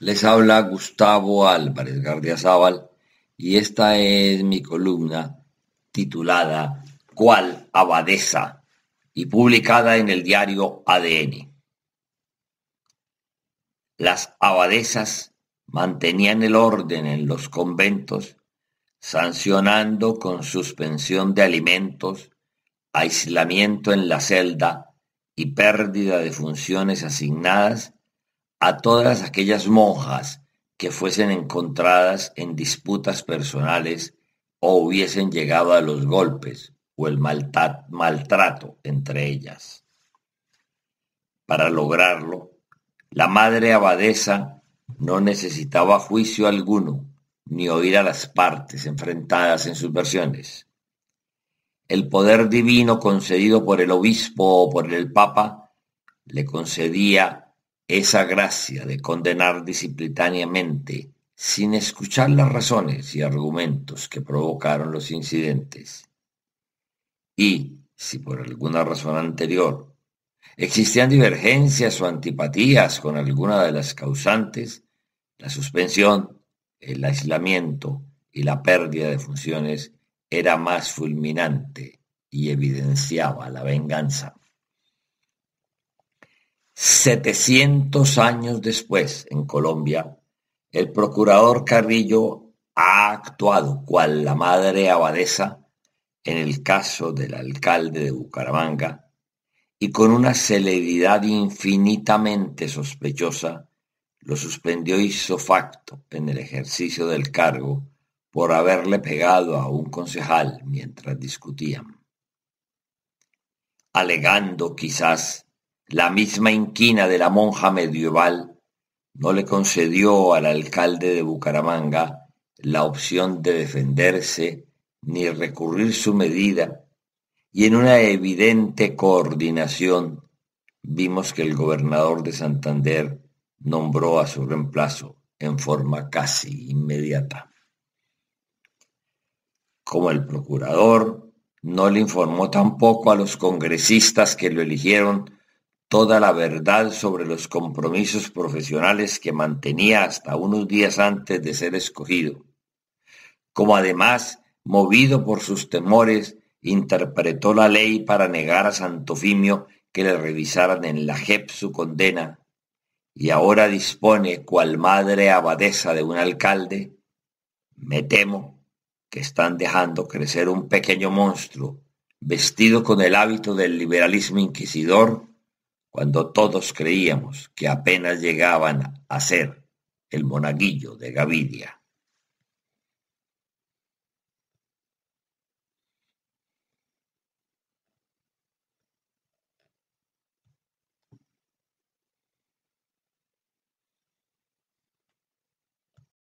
Les habla Gustavo Álvarez Gardiazabal y esta es mi columna titulada ¿Cuál abadesa? y publicada en el diario ADN. Las abadesas mantenían el orden en los conventos, sancionando con suspensión de alimentos, aislamiento en la celda y pérdida de funciones asignadas a todas aquellas monjas que fuesen encontradas en disputas personales o hubiesen llegado a los golpes o el maltrato entre ellas. Para lograrlo, la madre abadesa no necesitaba juicio alguno ni oír a las partes enfrentadas en sus versiones. El poder divino concedido por el obispo o por el papa le concedía esa gracia de condenar disciplinariamente, sin escuchar las razones y argumentos que provocaron los incidentes. Y, si por alguna razón anterior existían divergencias o antipatías con alguna de las causantes, la suspensión, el aislamiento y la pérdida de funciones era más fulminante y evidenciaba la venganza. Setecientos años después, en Colombia, el procurador Carrillo ha actuado cual la madre abadesa en el caso del alcalde de Bucaramanga y con una celeridad infinitamente sospechosa lo suspendió hizo facto en el ejercicio del cargo por haberle pegado a un concejal mientras discutían, alegando quizás la misma inquina de la monja medieval no le concedió al alcalde de Bucaramanga la opción de defenderse ni recurrir su medida, y en una evidente coordinación vimos que el gobernador de Santander nombró a su reemplazo en forma casi inmediata. Como el procurador no le informó tampoco a los congresistas que lo eligieron toda la verdad sobre los compromisos profesionales que mantenía hasta unos días antes de ser escogido, como además, movido por sus temores, interpretó la ley para negar a Santofimio que le revisaran en la JEP su condena, y ahora dispone cual madre abadesa de un alcalde, me temo que están dejando crecer un pequeño monstruo vestido con el hábito del liberalismo inquisidor cuando todos creíamos que apenas llegaban a ser el monaguillo de Gavidia.